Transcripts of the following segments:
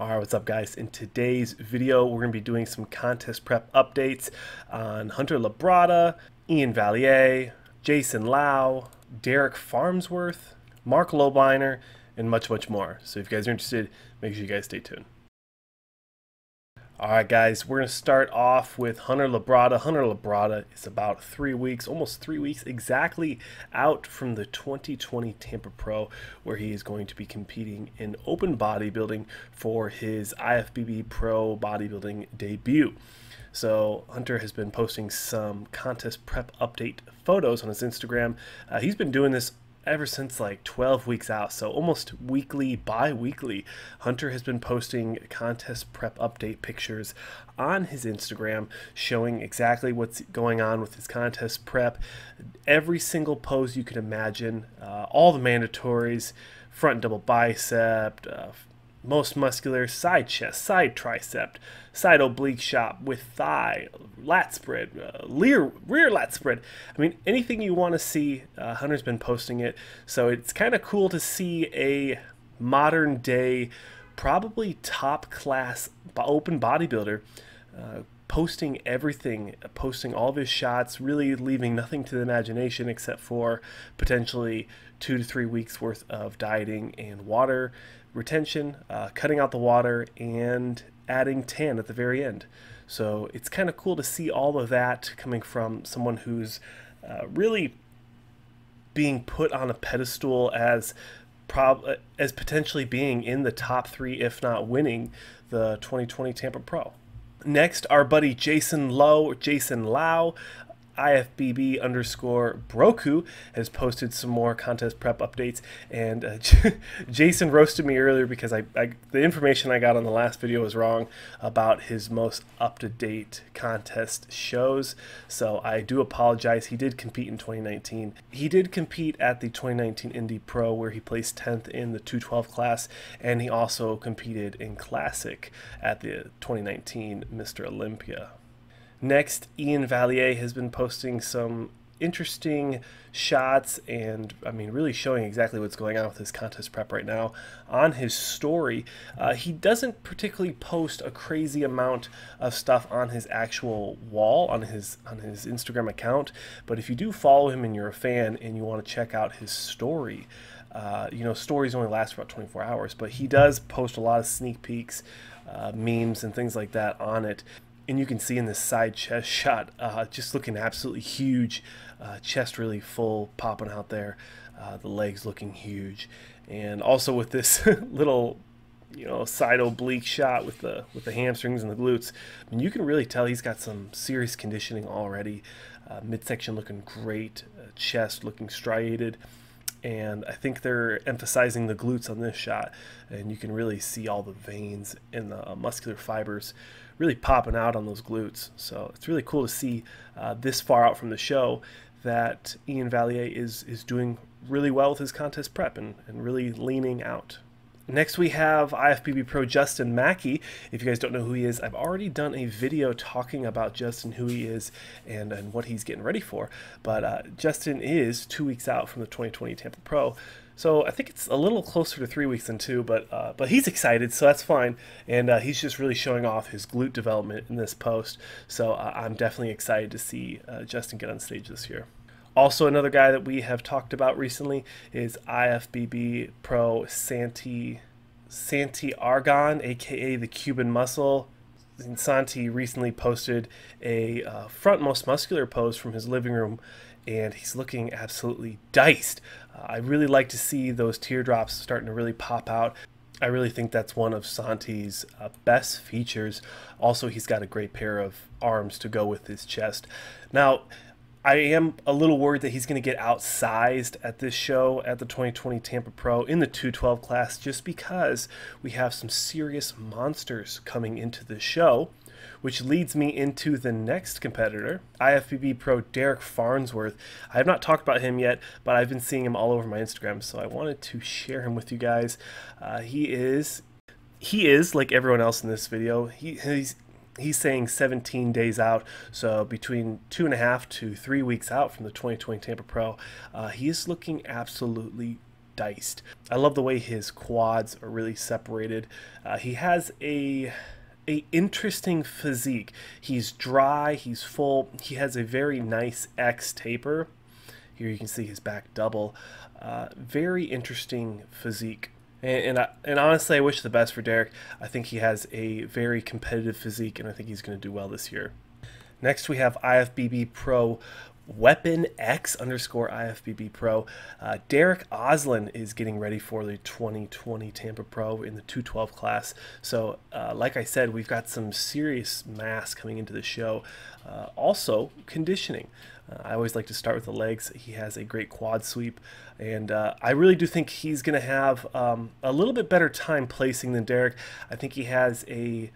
Alright, what's up guys? In today's video, we're going to be doing some contest prep updates on Hunter Labrada, Iain Valliere, Jason Lau, Derek Farnsworth, Marc Lobliner, and much, much more. So if you guys are interested, make sure you guys stay tuned. Alright guys, we're going to start off with Hunter Labrada. Hunter Labrada is about three weeks, almost three weeks exactly out from the 2020 Tampa Pro where he is going to be competing in open bodybuilding for his IFBB Pro bodybuilding debut. So Hunter has been posting some contest prep update photos on his Instagram. Uh, he's been doing this ever since like 12 weeks out. So almost weekly, bi weekly, Hunter has been posting contest prep update pictures on his Instagram showing exactly what's going on with his contest prep. Every single pose you can imagine, uh, all the mandatories, front double bicep, uh, most muscular side chest, side tricep, side oblique shot with thigh, lat spread, uh, rear, rear lat spread. I mean, anything you want to see, uh, Hunter's been posting it. So it's kind of cool to see a modern day, probably top class open bodybuilder uh, posting everything, posting all of his shots, really leaving nothing to the imagination except for potentially two to three weeks worth of dieting and water retention, uh, cutting out the water, and adding tan at the very end. So it's kind of cool to see all of that coming from someone who's uh, really being put on a pedestal as prob as potentially being in the top three, if not winning the 2020 Tampa Pro. Next, our buddy Jason Lowe, Jason Lau, IFBB underscore Broku has posted some more contest prep updates. And uh, Jason roasted me earlier because I, I, the information I got on the last video was wrong about his most up to date contest shows. So I do apologize. He did compete in 2019. He did compete at the 2019 Indy Pro where he placed 10th in the 212 class, and he also competed in Classic at the 2019 Mr. Olympia. Next, Iain Valliere has been posting some interesting shots and I mean really showing exactly what's going on with his contest prep right now on his story. Uh, he doesn't particularly post a crazy amount of stuff on his actual wall on his on his Instagram account, but if you do follow him and you're a fan and you want to check out his story, uh, you know stories only last for about 24 hours, but he does post a lot of sneak peeks, uh, memes and things like that on it and you can see in this side chest shot, uh, just looking absolutely huge, uh, chest really full, popping out there, uh, the legs looking huge, and also with this little, you know, side oblique shot with the with the hamstrings and the glutes, I mean, you can really tell he's got some serious conditioning already. Uh, midsection looking great, uh, chest looking striated and I think they're emphasizing the glutes on this shot, and you can really see all the veins and the muscular fibers really popping out on those glutes. So it's really cool to see uh, this far out from the show that Iain Valliere is is doing really well with his contest prep and, and really leaning out. Next, we have IFBB Pro Justin Mackey. If you guys don't know who he is, I've already done a video talking about Justin, who he is, and, and what he's getting ready for. But uh, Justin is two weeks out from the 2020 Tampa Pro. So I think it's a little closer to three weeks than two, but uh, but he's excited, so that's fine. And uh, he's just really showing off his glute development in this post. So uh, I'm definitely excited to see uh, Justin get on stage this year. Also, another guy that we have talked about recently is IFBB Pro Santi Santi Aragon, aka the Cuban Muscle. Santi recently posted a uh, frontmost muscular pose from his living room, and he's looking absolutely diced. Uh, I really like to see those teardrops starting to really pop out. I really think that's one of Santi's uh, best features. Also, he's got a great pair of arms to go with his chest. Now, I am a little worried that he's going to get outsized at this show at the 2020 Tampa Pro in the 212 class just because we have some serious monsters coming into the show, which leads me into the next competitor, IFBB Pro Derek Farnsworth. I have not talked about him yet, but I've been seeing him all over my Instagram, so I wanted to share him with you guys. Uh, he is he is like everyone else in this video. He, he's he's saying 17 days out, so between two and a half to three weeks out from the 2020 Tampa Pro. Uh, he is looking absolutely diced. I love the way his quads are really separated. Uh, he has a a interesting physique. He's dry, he's full, he has a very nice X taper. Here you can see his back double. Uh, very interesting physique. And, and, I, and, honestly, I wish the best for Derek. I think he has a very competitive physique, and I think he's going to do well this year. Next, we have IFBB Pro Weapon X underscore IFBB Pro. Uh, Derik Oslan is getting ready for the 2020 Tampa Pro in the 212 class. So, uh, like I said, we've got some serious mass coming into the show. Uh, also, conditioning. Uh, I always like to start with the legs. He has a great quad sweep, and uh, I really do think he's going to have um, a little bit better time placing than Derek. I think he has a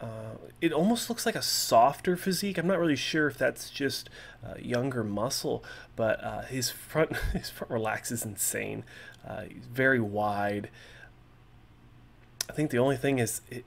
uh, it almost looks like a softer physique. I'm not really sure if that's just uh, younger muscle, but uh, his front his front relax is insane. Uh, he's very wide. I think the only thing is it,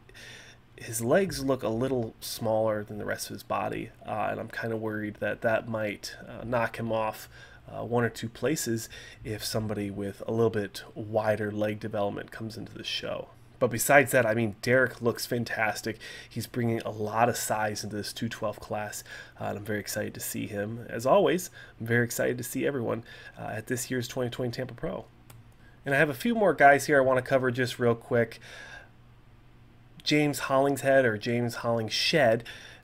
his legs look a little smaller than the rest of his body, uh, and I'm kind of worried that that might uh, knock him off. one or two places if somebody with a little bit wider leg development comes into the show. But besides that, I mean, Derik looks fantastic. He's bringing a lot of size into this 212 class, uh, and I'm very excited to see him. As always, I'm very excited to see everyone uh, at this year's 2020 Tampa Pro. And I have a few more guys here I want to cover just real quick. James Hollingshead or James Hollingshed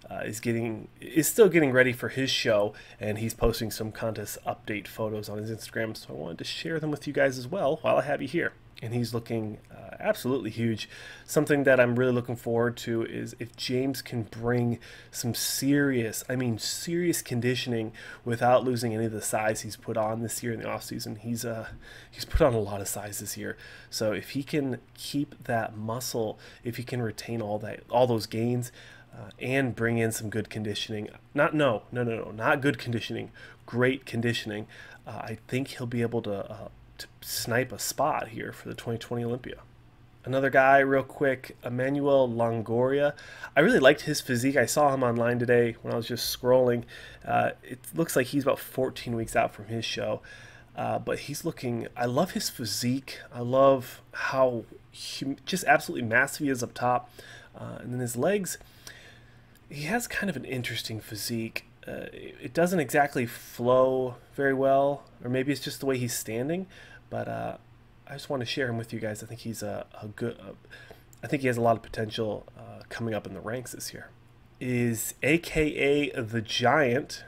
uh, is getting is still getting ready for his show, and he's posting some contest update photos on his Instagram. So I wanted to share them with you guys as well while I have you here and he's looking uh, absolutely huge. Something that I'm really looking forward to is if James can bring some serious, I mean serious conditioning without losing any of the size he's put on this year in the offseason. He's uh he's put on a lot of size this year. So if he can keep that muscle, if he can retain all that all those gains uh, and bring in some good conditioning, not no, no, no, no, not good conditioning, great conditioning, uh, I think he'll be able to uh, to snipe a spot here for the 2020 Olympia. Another guy, real quick, Emmanuel Longoria. I really liked his physique. I saw him online today when I was just scrolling. Uh, it looks like he's about 14 weeks out from his show. Uh, but he's looking, I love his physique. I love how just absolutely massive he is up top. Uh, and then his legs, he has kind of an interesting physique. Uh, it doesn't exactly flow very well, or maybe it's just the way he's standing. But uh, I just want to share him with you guys. I think he's a, a good. Uh, I think he has a lot of potential uh, coming up in the ranks this year. Is AKA the Giant,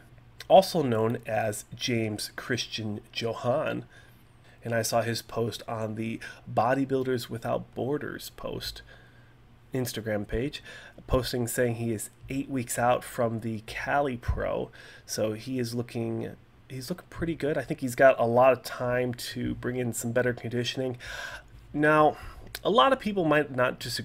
also known as James Christian Johal, and I saw his post on the Bodybuilders Without Borders post Instagram page, posting saying he is eight weeks out from the Cali Pro, so he is looking he's looking pretty good. I think he's got a lot of time to bring in some better conditioning. Now, a lot of people might not just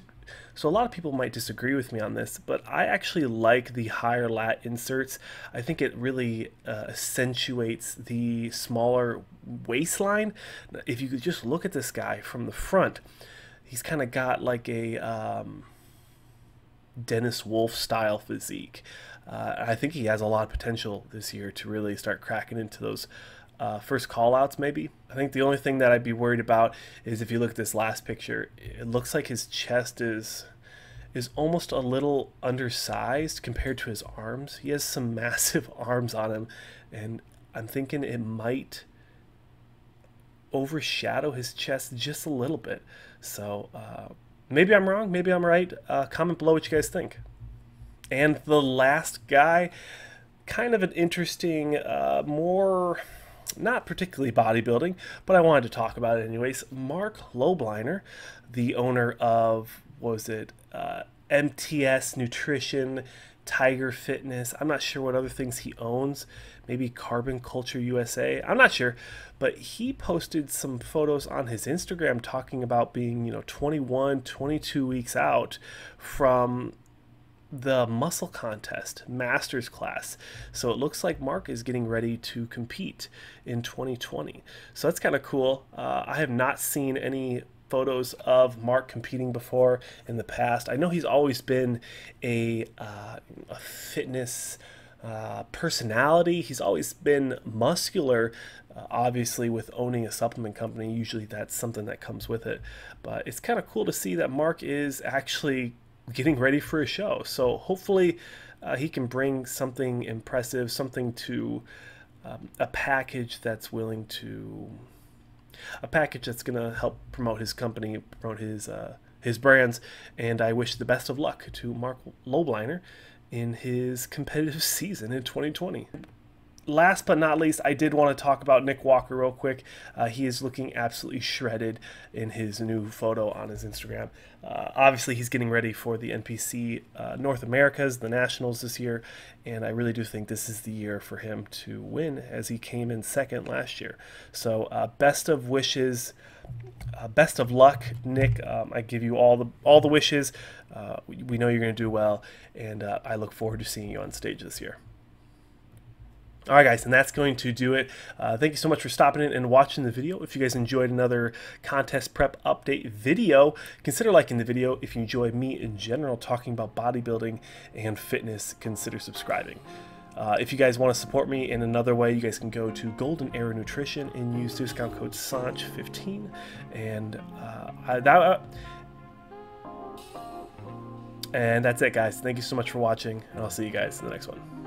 so a lot of people might disagree with me on this, but I actually like the higher lat inserts. I think it really uh, accentuates the smaller waistline. If you could just look at this guy from the front, he's kind of got like a um, Dennis Wolf style physique. Uh, I think he has a lot of potential this year to really start cracking into those uh, first callouts. maybe. I think the only thing that I'd be worried about is if you look at this last picture, it looks like his chest is is almost a little undersized compared to his arms. He has some massive arms on him, and I'm thinking it might overshadow his chest just a little bit. So uh, maybe I'm wrong, maybe I'm right. Uh, comment below what you guys think. And the last guy, kind of an interesting, uh, more not particularly bodybuilding, but I wanted to talk about it anyways. Marc Lobliner, the owner of, was it uh, MTS Nutrition, Tiger Fitness. I'm not sure what other things he owns. Maybe Carbon Culture USA. I'm not sure, but he posted some photos on his Instagram talking about being, you know, 21, 22 weeks out from the muscle contest masters class so it looks like mark is getting ready to compete in 2020 so that's kind of cool uh, i have not seen any photos of mark competing before in the past i know he's always been a, uh, a fitness uh, personality. He's always been muscular, uh, obviously, with owning a supplement company. Usually that's something that comes with it. But it's kind of cool to see that Marc is actually getting ready for a show. So hopefully uh, he can bring something impressive, something to um, a package that's willing to a package that's going to help promote his company, promote his uh, his brands, and I wish the best of luck to Marc Lobliner in his competitive season in 2020 last but not least, I did want to talk about Nick Walker real quick. Uh, he is looking absolutely shredded in his new photo on his Instagram. Uh, obviously, he's getting ready for the NPC uh, North Americas, the Nationals this year, and I really do think this is the year for him to win, as he came in second last year. So, uh, best of wishes. Uh, best of luck, Nick. Um, I give you all the all the wishes. Uh, we, we, know you're going to do well, and I look forward to seeing you on stage this year. All right, guys, and that's going to do it. Uh, thank you so much for stopping in and watching the video. If you guys enjoyed another contest prep update video, consider liking the video. If you enjoy me in general talking about bodybuilding and fitness, consider subscribing. Uh, if you guys want to support me in another way, you guys can go to Golden Arrow Nutrition and use discount code SAUNCH15. And uh, that, uh, and that's it, guys. Thank you so much for watching, and I'll see you guys in the next one.